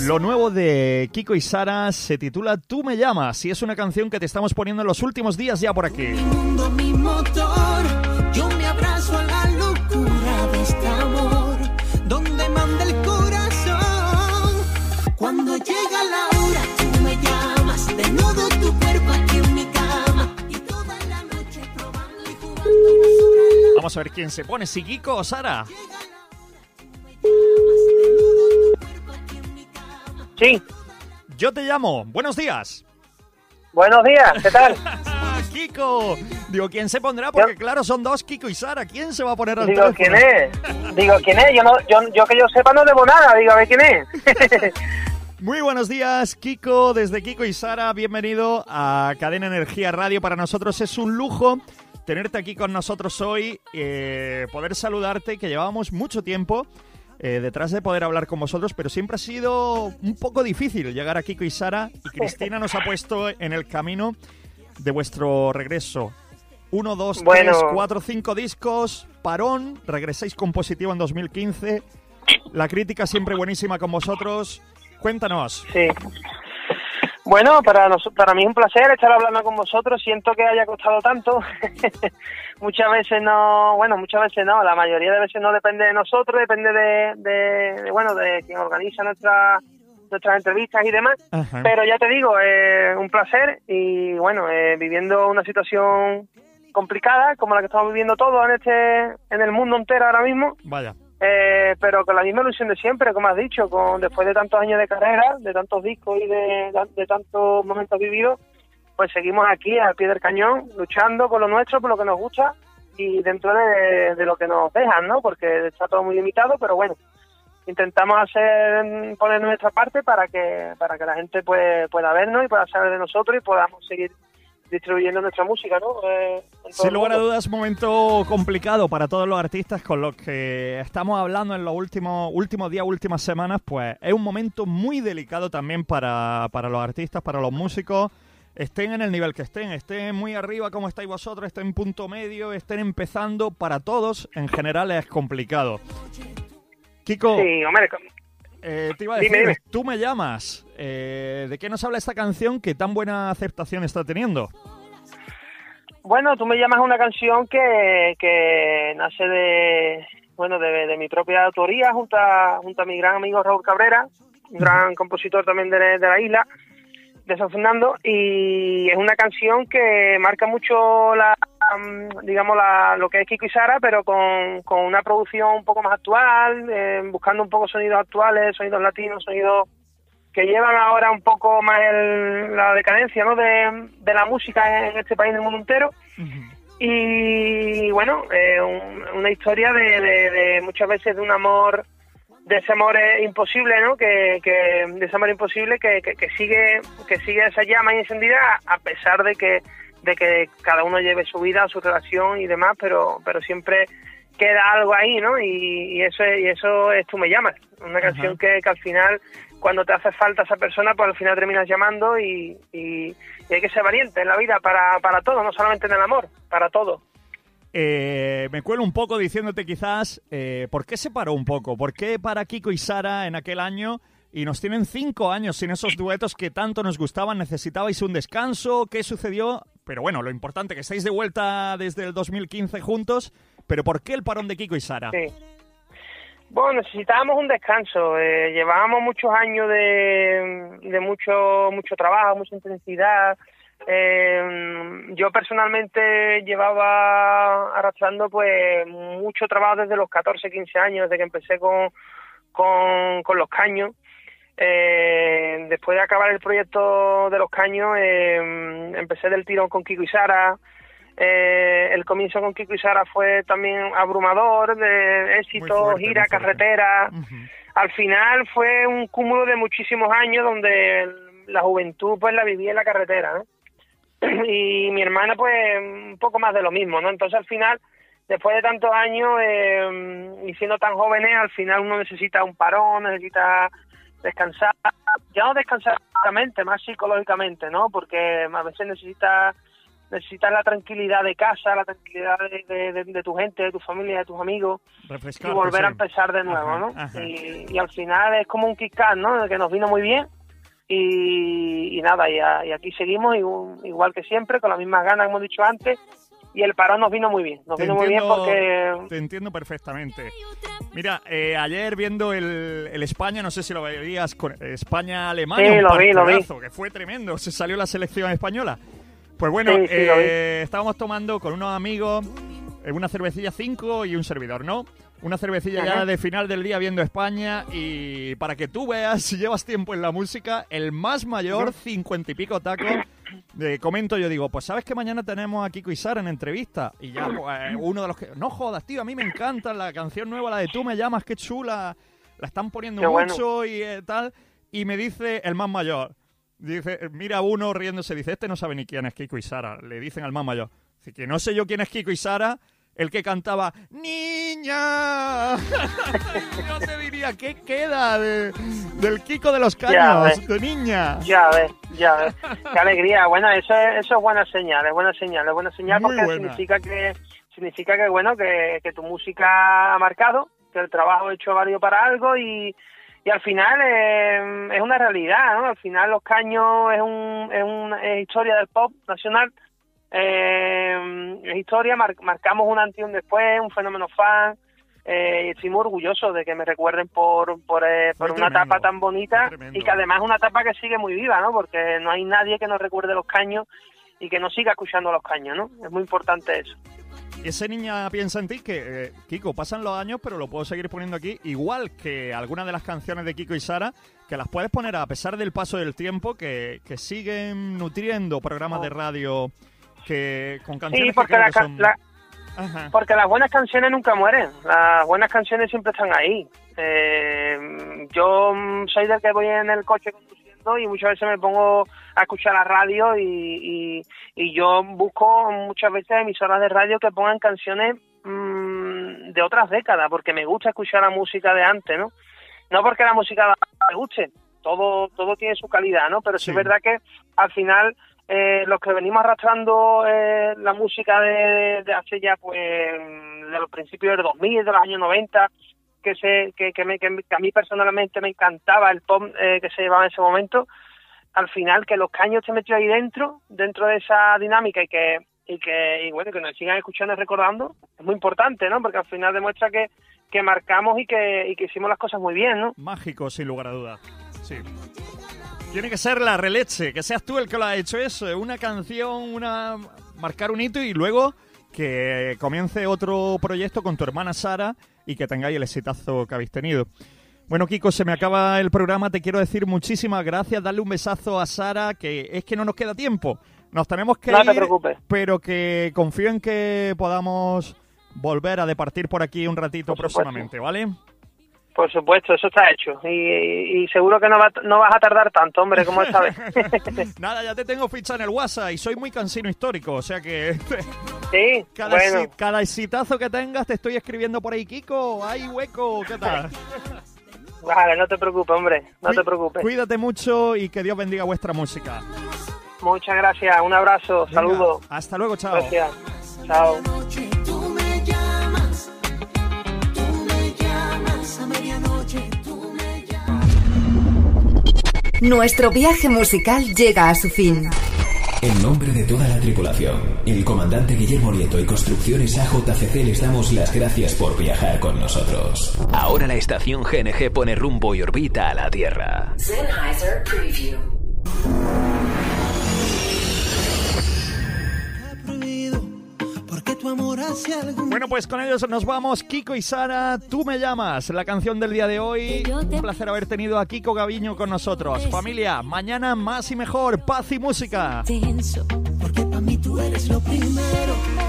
Lo nuevo de Kiko y Sara se titula Tú me llamas y es una canción que te estamos poniendo en los últimos días ya por aquí. Mi mundo, mi motor, yo me abrazo a la locura de este amor, donde manda el corazón. Cuando llega la hora, tú me llamas, desnudo tu cuerpo aquí en mi cama, y toda la noche probando y jugando sobre la Vamos a ver quién se pone, si Kiko o Sara. Sí, Yo te llamo. Buenos días. buenos días, ¿qué tal? Kiko. Digo, ¿quién se pondrá? Porque claro, son dos, Kiko y Sara. ¿Quién se va a poner al Digo, teléfono? ¿quién es? Digo, ¿quién es? Yo, no, yo, yo que yo sepa no debo nada, digo, a ver quién es. Muy buenos días, Kiko, desde Kiko y Sara, bienvenido a Cadena Energía Radio. Para nosotros es un lujo tenerte aquí con nosotros hoy, eh, poder saludarte, que llevábamos mucho tiempo eh, detrás de poder hablar con vosotros, pero siempre ha sido un poco difícil llegar a Kiko y Sara y Cristina nos ha puesto en el camino de vuestro regreso. Uno, dos, Bueno. tres, cuatro, cinco discos, parón, regresáis con positivo en 2015. La crítica siempre buenísima con vosotros. Cuéntanos. Sí. Bueno, para, nos, para mí es un placer estar hablando con vosotros. Siento que haya costado tanto. muchas veces no, bueno, muchas veces no. La mayoría de veces no depende de nosotros, depende de, de- de, bueno, de quien organiza nuestra, nuestras entrevistas y demás. Ajá. Pero ya te digo, eh, un placer y bueno, eh, viviendo una situación complicada como la que estamos viviendo todos en este, en el mundo entero ahora mismo. Vaya. Eh, pero con la misma ilusión de siempre, como has dicho, con después de tantos años de carrera, de tantos discos y de, de tantos momentos vividos, pues seguimos aquí al pie del cañón, luchando por lo nuestro, por lo que nos gusta y dentro de, de lo que nos dejan, ¿no? Porque está todo muy limitado, pero bueno, intentamos hacer poner nuestra parte para que para que la gente pues, pueda vernos y pueda saber de nosotros y podamos seguir distribuyendo nuestra música, ¿no? Eh, Sin lugar a dudas, momento complicado para todos los artistas con los que estamos hablando en los últimos, últimos días, últimas semanas, pues es un momento muy delicado también para, para los artistas, para los músicos. Estén en el nivel que estén, estén muy arriba como estáis vosotros, estén en punto medio, estén empezando, para todos en general es complicado. Kiko, Sí, hombre, eh, te iba a decir, dime. tú me llamas. Eh, ¿De qué nos habla esta canción que tan buena aceptación está teniendo? Bueno, tú me llamas a una canción que, que nace de bueno de, de mi propia autoría junto a, junto a mi gran amigo Raúl Cabrera, un gran compositor también de, de la isla, de San Fernando, y es una canción que marca mucho la digamos la, lo que es Kiko y Sara, pero con, con una producción un poco más actual, eh, buscando un poco sonidos actuales, sonidos latinos, sonidos que llevan ahora un poco más el- la decadencia ¿no? de, de la música en este país, en el mundo entero. Y bueno, eh, un- una historia de, de- de muchas veces de un amor, de ese amor eh, imposible, ¿no? Que, que- de ese amor imposible que, que, que sigue que sigue esa llama encendida a pesar de que de que cada uno lleve su vida, su relación y demás, pero pero siempre queda algo ahí, ¿no? Y, y eso es, y eso es tú me llamas, una Ajá. canción que, que al final cuando te hace falta esa persona, pues al final terminas llamando y, y- y hay que ser valiente en la vida para, para todo, no solamente en el amor, para todo. Eh, me cuelo un poco diciéndote quizás eh, por qué se paró un poco, por qué para Kiko y Sara en aquel año y nos tienen cinco años sin esos duetos que tanto nos gustaban, necesitabais un descanso, ¿qué sucedió? Pero bueno, lo importante que estáis de vuelta desde el 2015 juntos, pero ¿por qué el parón de Kiko y Sara? Sí. Bueno, necesitábamos un descanso. eh, llevábamos muchos años de, mucho mucho trabajo, mucha intensidad. Eh, yo personalmente llevaba arrastrando pues mucho trabajo desde los 14, 15 años, desde que empecé con, con, con los caños. Eh, después de acabar el proyecto de los caños, eh, empecé del tirón con Kiko y Sara. Eh, el comienzo con Kiko y Sara fue también abrumador, de éxito, fuerte, gira, carretera. Al final fue un cúmulo de muchísimos años donde la juventud pues la vivía en la carretera. Y mi hermana pues un poco más de lo mismo, ¿no? Entonces al final, después de tantos años eh, y siendo tan jóvenes, al final uno necesita un parón, necesita descansar, ya no descansar físicamente, más psicológicamente, ¿no? Porque a veces necesita necesitas la tranquilidad de casa, la tranquilidad de, de- de tu gente, de tu familia, de tus amigos y volver a empezar de nuevo, Ajá, ¿no? ajá. Y, y al final es como un kick ¿no? Que nos vino muy bien y, y nada, y, a- y aquí seguimos igu- igual que siempre, con las mismas ganas que hemos dicho antes y el parón nos vino muy bien, nos Te vino muy bien entiendo- porque Te entiendo perfectamente. Mira, eh, ayer viendo el, el España, no sé si lo veías, con España-Alemania, Sí, lo vi, lo vi. que fue tremendo, se salió la selección española. Pues bueno, Sí, sí, eh, estábamos tomando con unos amigos eh, una cervecilla 5 y un servidor, ¿no? Una cervecilla ya Ajá. de final del día viendo España y para que tú veas, si llevas tiempo en la música, el más mayor, cincuenta y pico tacos, comento yo digo, pues sabes que mañana tenemos a Kiko y Sara en entrevista y ya pues, uno de los que, no jodas, tío, a mí me encanta la canción nueva, la de Tú me llamas, qué chula, la están poniendo Qué bueno. mucho y eh, tal, y me dice el más mayor, dice, mira uno riéndose, dice, este no sabe ni quién es Kiko y Sara, le dicen al más mayor, dice que no sé yo quién es Kiko y Sara, el que cantaba ¡Niña! yo te diría, ¿qué queda de- del Kiko de los caños? De niña. Ya ves, ya. Qué alegría. Bueno, eso es, eso es buena señal, es buena señal, es buena señal Muy porque buena. significa que significa que bueno que, que tu música ha marcado, que el trabajo hecho ha valido para algo y, y al final eh, es una realidad, ¿no? Al final Los Caños es un es una es historia del pop nacional. Eh, es historia, mar- marcamos un antes y un después, un fenómeno fan. Eh, estoy muy orgulloso de que me recuerden por, por, eh, por una tremendo, etapa tan bonita y que además es una etapa que sigue muy viva, ¿no? Porque no hay nadie que nos recuerde los caños y que no siga escuchando los caños, ¿no? Es muy importante eso. Ese niña piensa en ti que, eh, Kiko, pasan los años, pero lo puedo seguir poniendo aquí, igual que algunas de las canciones de Kiko y Sara, que las puedes poner a pesar del paso del tiempo, que, que siguen nutriendo programas de radio que con canciones Sí, porque, que creo la que son... la- Ajá. porque las buenas canciones nunca mueren, las buenas canciones siempre están ahí. Eh, yo soy del que voy en el coche conduciendo y muchas veces me pongo a escuchar la radio y, y, y yo busco muchas veces emisoras de radio que pongan canciones mm, de otras décadas, porque me gusta escuchar la música de antes, ¿no? No porque la música me guste, todo, todo tiene su calidad, ¿no? Pero sí, Sí. es verdad que al final eh, los que venimos arrastrando eh, la música de, hace ya, pues, de los principios del 2000, de los años 90, que, se, que, que, me- que a mí personalmente me encantaba el pop eh, que se llevaba en ese momento, al final que los caños te metió ahí dentro, dentro de esa dinámica y que y que y bueno que nos sigan escuchando y recordando es muy importante no porque al final demuestra que, que marcamos y que, y que hicimos las cosas muy bien no Mágico, sin lugar a dudas. Sí. Tiene que ser la releche, que seas tú el que lo ha hecho eso, una canción, una marcar un hito y luego que comience otro proyecto con tu hermana Sara y que tengáis el exitazo que habéis tenido. Bueno, Kiko, se me acaba el programa. Te quiero decir muchísimas gracias. Darle un besazo a Sara, que es que no nos queda tiempo. Nos tenemos que No ir, te preocupes. pero que confío en que podamos volver a departir por aquí un ratito Por próximamente, ¿vale? Por supuesto eso está hecho. Y, y- seguro que no, va, no vas a tardar tanto hombre como esta vez. Nada, ya te tengo ficha en el WhatsApp y soy muy cansino histórico, o sea que sí cada, bueno. cada exitazo que tengas te estoy escribiendo por ahí, Kiko, hay hueco, ¿qué tal? vale no te preocupes hombre no te preocupes. Cuídate mucho y que Dios bendiga vuestra música. muchas gracias un abrazo saludos Hasta luego, chao. gracias chao Nuestro viaje musical llega a su fin. En nombre de toda la tripulación, el comandante Guillermo Nieto y Construcciones AJCC les damos las gracias por viajar con nosotros. Ahora la estación GNG pone rumbo y orbita a la Tierra. Sennheiser Preview. Bueno, pues con ellos nos vamos. Kiko y Sara, tú me llamas. La canción del día de hoy. Un placer haber tenido a Kiko Gaviño con nosotros. Familia, mañana más y mejor. Paz y música. porque para mí tú eres lo primero.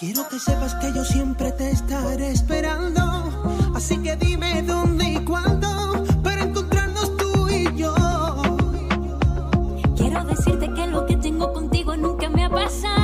Quiero que sepas que yo siempre te estaré esperando. Así que dime dónde y cuándo para encontrarnos tú y yo. Quiero decirte que lo que tengo contigo nunca me ha pasado.